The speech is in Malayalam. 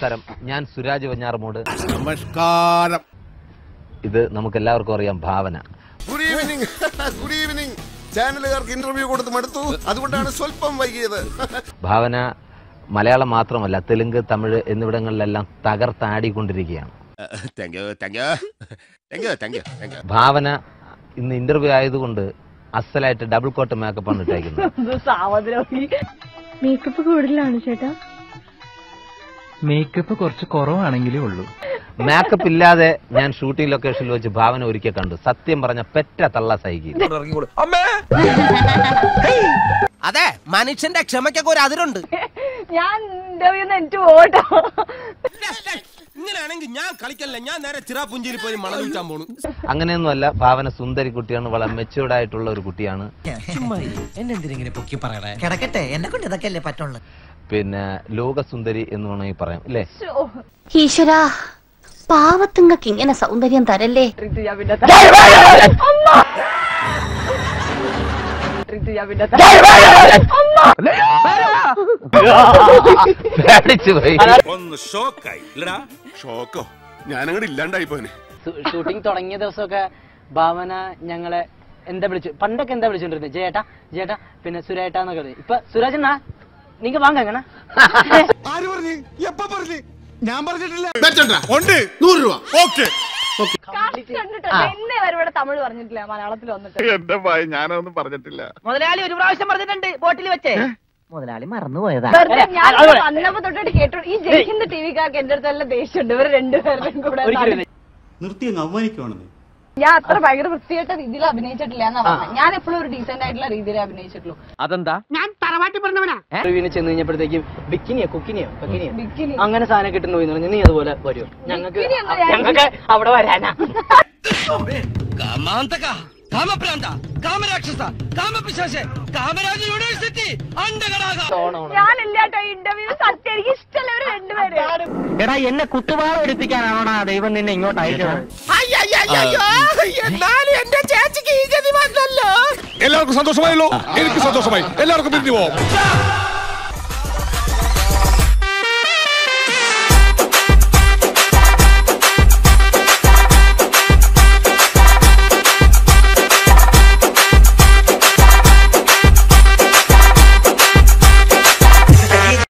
നമസ്കാരം. ഞാൻ സുരാജ് വഞ്ഞാറമൂട് നമസ്കാരം. ഇത് നമുക്ക് എല്ലാവർക്കും അറിയാം Bhavana. Good evening good evening ചാനലുകാർക്ക് interview കൊടുത്ത് മടുത്തു. അതുകൊണ്ടാണ് സ്വല്പം വൈകിയത്. ഭാവന മലയാളം മാത്രമല്ല തെലുങ്ക് തമിഴ് എന്നിവിടങ്ങളിലെല്ലാം തകർത്താടിക്കൊണ്ടിരിക്കുകയാണ്. ഭാവന ഇന്ന് ഇന്റർവ്യൂ ആയതുകൊണ്ട് അസലായിട്ട് ഡബിൾ കോട്ട് മേക്കപ്പ് ആണ് ഇട്ടേക്കുന്നത്. മേക്കപ്പ് കൂടുതലാണ് ചേട്ടാ. മേക്കപ്പ് കുറച്ച് കുറവാണെങ്കിലേ ഉള്ളൂ. മേക്കപ്പ് ഇല്ലാതെ ഞാൻ ഷൂട്ടിംഗ് ലൊക്കേഷനിൽ വെച്ച് ഭാവന ഒരിക്കൽ കണ്ടു. സത്യം പറഞ്ഞ പെറ്റ തള്ള സൈകി. അതെ മനുഷ്യന്റെ ക്ഷമയ്ക്കൊക്കെ ഒരു അതിരുണ്ട്. ഞാൻ ഇങ്ങനെയാണെങ്കിൽ ഞാൻ കളിക്കല്ല. ഞാൻ നേരെ ചിറാപുഞ്ചിയിൽ പോയി മണൽ വിൽക്കാൻ പോണു. അങ്ങനെയൊന്നുമല്ല ഭാവന സുന്ദരി കുട്ടിയാണ് വളരെ മെച്ചൂർഡ് ആയിട്ടുള്ള ഒരു കുട്ടിയാണ്. എന്നെന്തിനെ പൊക്കി പറയണേ? കിടക്കട്ടെ. എന്നെ കൊണ്ട് ഇതൊക്കെ അല്ലേ പറ്റുള്ളൂ. പിന്നെ ലോകസുന്ദരി എന്ന് വേണമെങ്കിൽ പറയാം അല്ലേ? ഈശ്വര പാവത്തുങ്ങൾക്ക് ഇങ്ങനെ സൗന്ദര്യം തരല്ലേ? ഒന്ന് ഷോക്കായി. ഷോക്കോ? ഞാനങ്ങോട്ട് ഇല്ലാണ്ടായി പോനെ ഷൂട്ടിംഗ് തുടങ്ങിയ ദിവസമൊക്കെ ഭാവന ഞങ്ങളെ എന്താ വിളിച്ചു പണ്ടൊക്കെ എന്താ വിളിച്ചോണ്ടിരുന്നത് ജയേട്ടാ ജയേട്ടാ പിന്നെ സുരേട്ടാന്നൊക്കെ. ഇപ്പൊ സുരാജ് എന്നാ? നീങ്ക വാങ്ങ എങ്ങനെ? ആര് പറഞ്ഞു? എപ്പ പറഞ്ഞു? ഞാൻ പറഞ്ഞിട്ടില്ല. ഉണ്ട്. നൂറ് രൂപ. ഓക്കെ. കണ്ടിട്ടുണ്ട് എന്നെ വരെ ഇവിടെ തമിഴ് പറഞ്ഞിട്ടില്ല മലയാളത്തിൽ വന്നിട്ട്. എന്റെ ഭയ ഞാനൊന്നും പറഞ്ഞിട്ടില്ല. മുതലാളി ഒരു പ്രാവശ്യം പറഞ്ഞിട്ടുണ്ട് ബോട്ടിൽ വെച്ചേ. മുതലാളി മറന്നുപോയതാ ഞാൻ. വന്നപ്പോ തൊട്ടിട്ട് കേട്ടു. ഈ ജയിക്കുന്ന ടി വിക്കാർക്ക് എന്റെ അടുത്തെല്ലാം ദേഷ്യം ദേഷ്യമുണ്ട്. ഇവർ രണ്ടുപേരുടെയും കൂടെ നിർത്തി അങ്ങ് അവമാനിക്കുവാണെന്ന്. ഞാൻ അത്ര ഭയങ്കര വൃത്തിയായിട്ട രീതിയിൽ അഭിനയിച്ചിട്ടില്ല എന്നാ പറഞ്ഞത്. ഞാൻ എപ്പോഴും ഒരു ഡീസെന്റ് ആയിട്ടുള്ള രീതിയിൽ അഭിനയിച്ചിട്ടുള്ളൂ. അതെന്താ? ഇന്റർവ്യൂവിന് ചെന്ന് കഴിഞ്ഞപ്പോഴത്തേക്കും ബിക്കിനിയോ കുക്കിനിയോ ബിക്കിനിയോ ബിക്കിനി അങ്ങനെ സാധനം കിട്ടുന്നു എന്ന് പറഞ്ഞു നീ അതുപോലെ വരുമോ ഞങ്ങൾക്ക് ഞങ്ങൾക്ക് അവിടെ വരാനാ. കാമാന്തക കാമപ്രാന്ത കാമരാക്ഷസ കാമപിശാശ കാമരാജ യൂണിവേഴ്സിറ്റി അണ്ടകടാക ഞാനില്ലാട്ടോ ഇന്റർവ്യൂ സത്യം എനിക്ക് ഇഷ്ടമല്ല ഇവർ രണ്ടുപേരും. എടാ എന്നെ കുത്തുപാളം എടുപ്പിക്കാനാണോടാ ദൈവം നിന്നെ ഇങ്ങോട്ട് അയച്ചത്? എന്റെ ചേച്ചിക്ക് ഈ ഗതി വന്നല്ലോ. എല്ലാവർക്കും സന്തോഷമായല്ലോ. എനിക്ക് സന്തോഷമായി. എല്ലാവർക്കും പിരിഞ്ഞു പോവാം.